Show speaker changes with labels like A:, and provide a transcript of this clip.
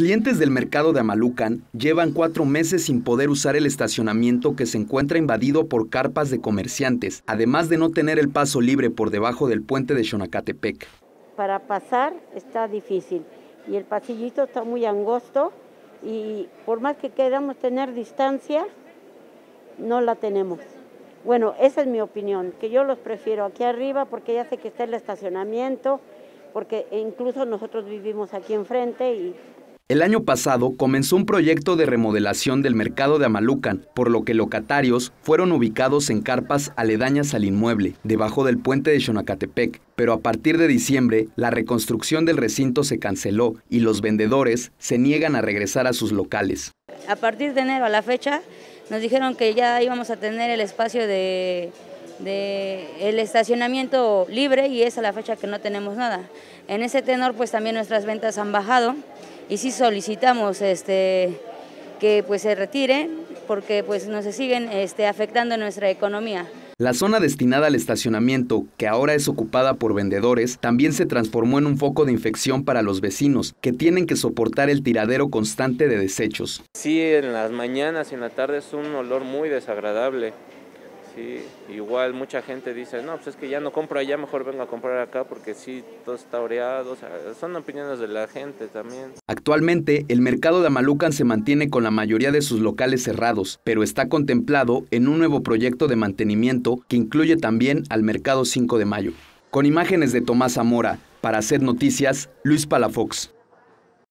A: Clientes del mercado de Amalucan llevan cuatro meses sin poder usar el estacionamiento que se encuentra invadido por carpas de comerciantes, además de no tener el paso libre por debajo del puente de Xonacatepec.
B: Para pasar está difícil y el pasillito está muy angosto y por más que queramos tener distancia, no la tenemos. Bueno, esa es mi opinión, que yo los prefiero aquí arriba porque ya sé que está el estacionamiento, porque incluso nosotros vivimos aquí enfrente y
A: el año pasado comenzó un proyecto de remodelación del mercado de Amalucan, por lo que locatarios fueron ubicados en carpas aledañas al inmueble, debajo del puente de Xonacatepec, pero a partir de diciembre la reconstrucción del recinto se canceló y los vendedores se niegan a regresar a sus locales.
C: A partir de enero a la fecha nos dijeron que ya íbamos a tener el espacio de, el estacionamiento libre y es a la fecha que no tenemos nada. En ese tenor pues también nuestras ventas han bajado y sí solicitamos este, que pues se retire porque pues nos siguen este, afectando nuestra economía.
A: La zona destinada al estacionamiento, que ahora es ocupada por vendedores, también se transformó en un foco de infección para los vecinos, que tienen que soportar el tiradero constante de desechos.
D: Sí, en las mañanas y en la tarde es un olor muy desagradable. Sí, igual mucha gente dice, no, pues es que ya no compro allá, mejor vengo a comprar acá porque sí, todo está oreado. son opiniones de la gente también.
A: Actualmente, el mercado de Amalucan se mantiene con la mayoría de sus locales cerrados, pero está contemplado en un nuevo proyecto de mantenimiento que incluye también al mercado 5 de mayo. Con imágenes de Tomás Zamora, para hacer noticias, Luis Palafox.